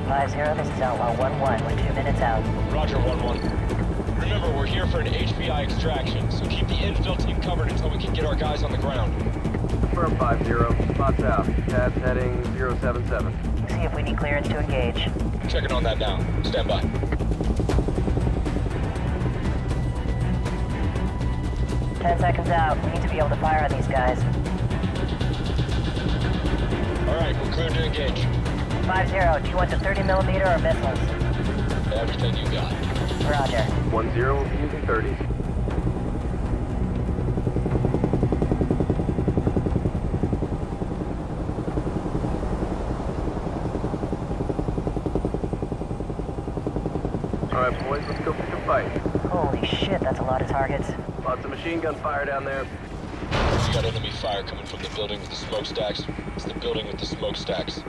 fired, 5-0. This is Outlaw 1-1. We're two minutes out. Roger, 1-1. Remember, we're here for an HVI extraction, so keep the infill team covered until we can get our guys on the ground. Confirm 5-0. Spots out. Tabs heading 077. See if we need clearance to engage. Checking on that now. Stand by. Ten seconds out. We need to be able to fire on these guys. All right, we're cleared to engage. 5-0. Do you want the 30 millimeter or missiles? Everything you got. Roger. 1-0 will be using 30s. Alright boys, let's go pick a fight. Holy shit, that's a lot of targets. Lots of machine gun fire down there. We got enemy fire coming from the building with the smokestacks. It's the building with the smokestacks.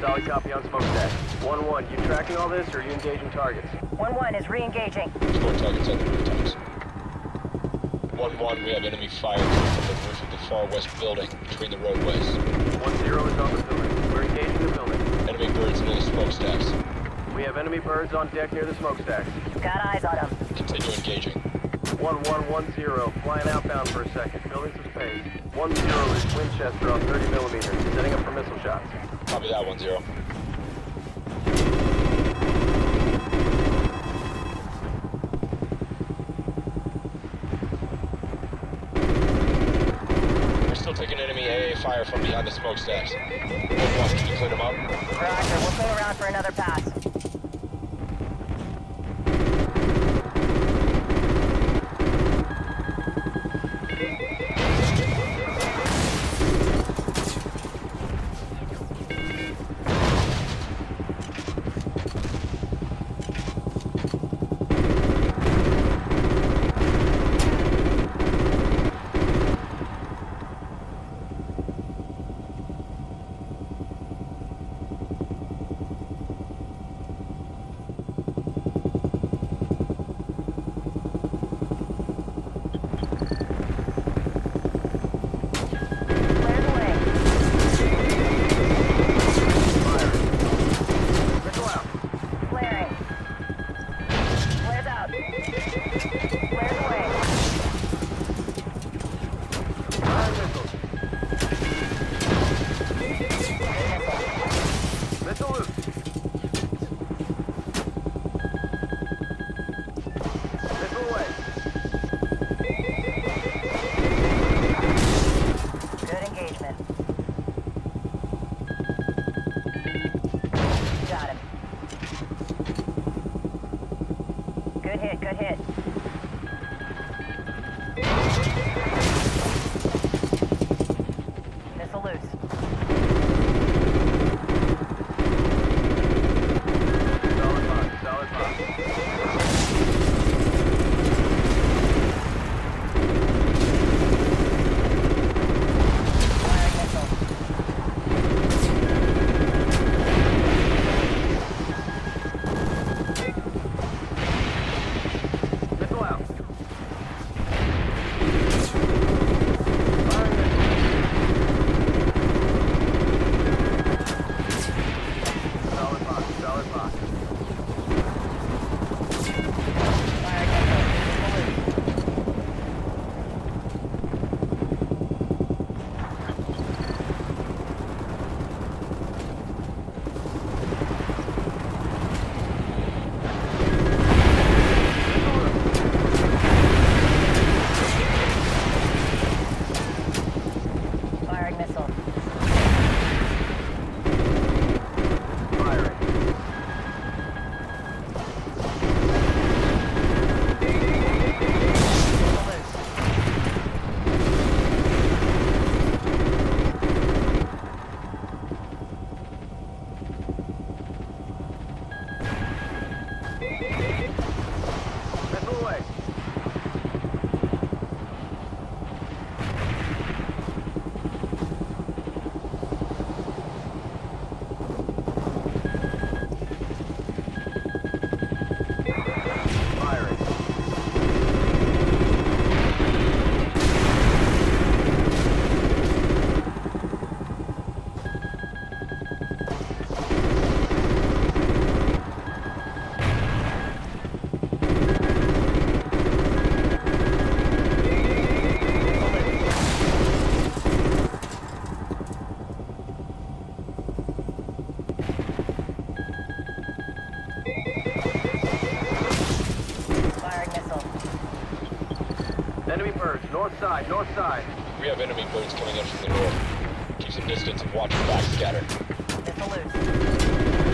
Solid copy on smokestack. 1-1, you tracking all this or are you engaging targets? 1-1 is re-engaging. Four targets on the rooftops. 1-1, we have enemy fire coming from the roof of the far west building between the roadways. 1-0 is on the building. We're engaging the building. Enemy birds near the smokestacks. We have enemy birds on deck near the smokestack. Got eyes on them. Continue engaging. 1110, flying outbound for a second. Building some space. 10 is Winchester on 30 millimeters, setting up for missile shots. Copy that, 1-0. We're still taking enemy AA fire from behind the smokestacks. 1-1, can you clear them up? Roger. We'll go around for another pass. Enemy birds, north side, north side. We have enemy birds coming in from the north. Keep some distance and watch your back scatter. Missile loose. Missile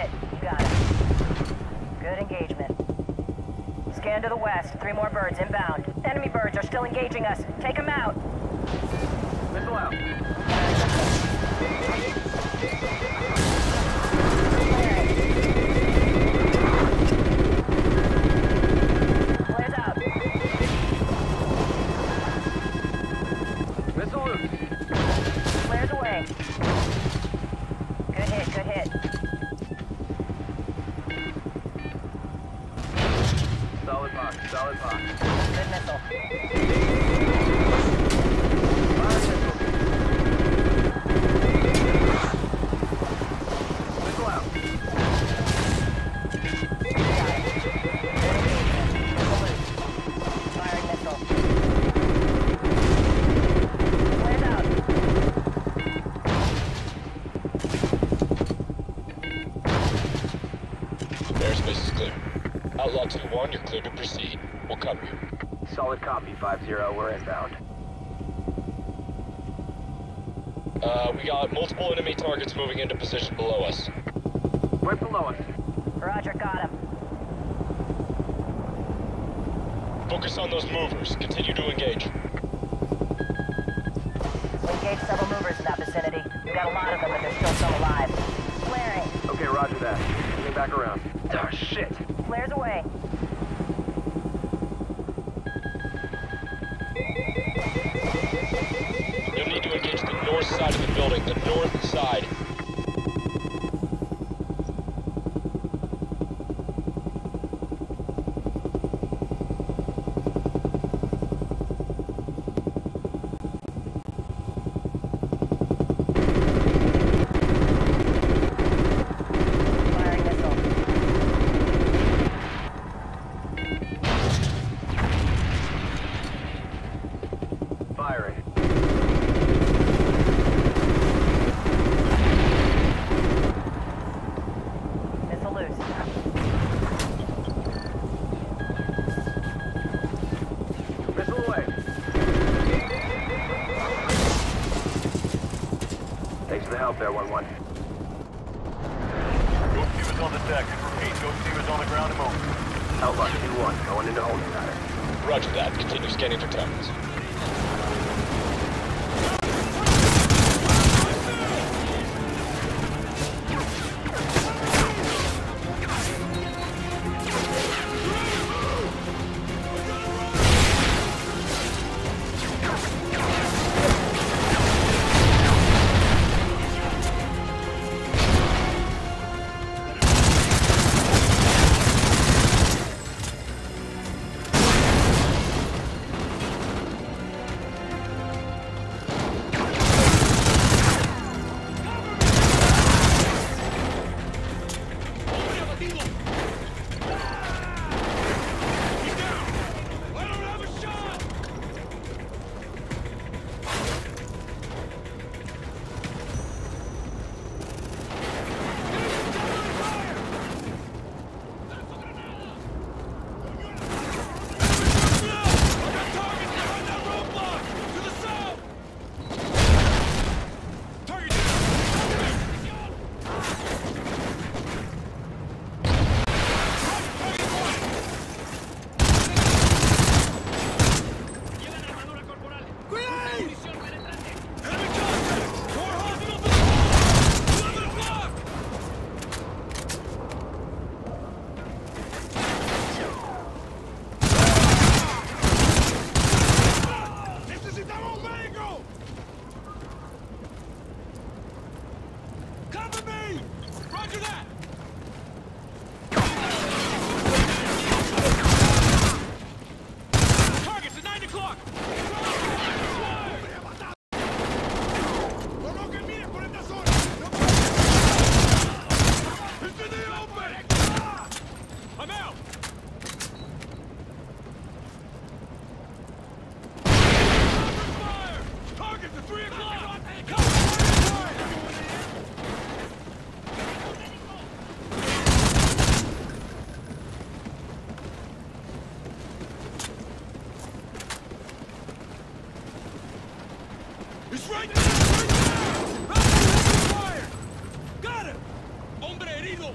hit, good. You got it. Good engagement. Scan to the west. Three more birds inbound. Enemy birds are still engaging us. Take them out. Missile out. Box, solid box. Good missile. Solid copy, 5-0. We're inbound. Uh, we got multiple enemy targets moving into position below us. Right below us. Roger, got him. Focus on those movers. Continue to engage. We engaged several movers in that vicinity. We got a lot of them, but they're still some alive. Flaring. Okay, roger that. Coming back around. Ah, shit. Flares away. Building, the north side. o'clock! It's right there! Right there! Got him! Hombre herido!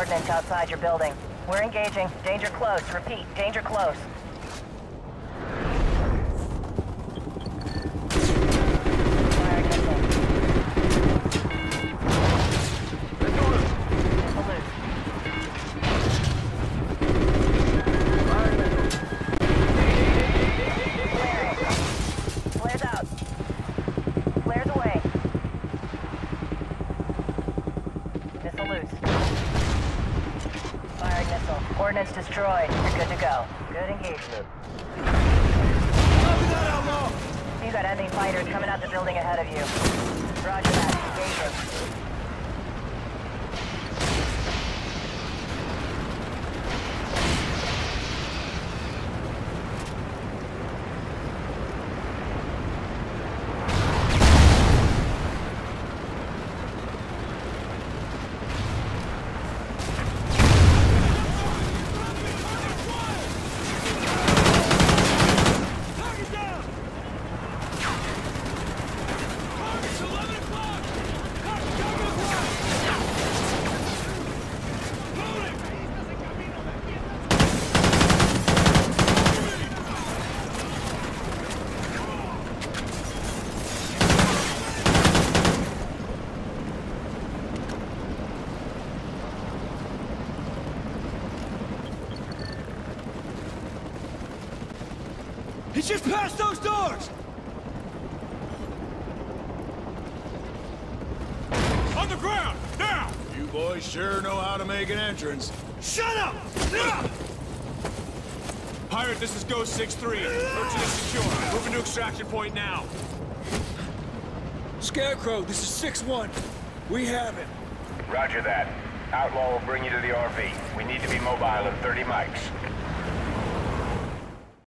Ordnance outside your building. We're engaging. Danger close. Repeat, danger close. Loose. Firing missile. Ordnance destroyed. You're good to go. Good engagement. You got enemy fighters coming out the building ahead of you. Roger that. Engaging. Target down! Target's 11 o'clock! Target, target acquired! Loading! He's just past those doors! On the ground! Now! You boys sure know how to make an entrance. Shut up! Ah! Pirate, this is Ghost 6-3. Merchant is secure. Moving to extraction point now. Scarecrow, this is 6-1. We have it. Roger that. Outlaw will bring you to the RV. We need to be mobile in 30 mics.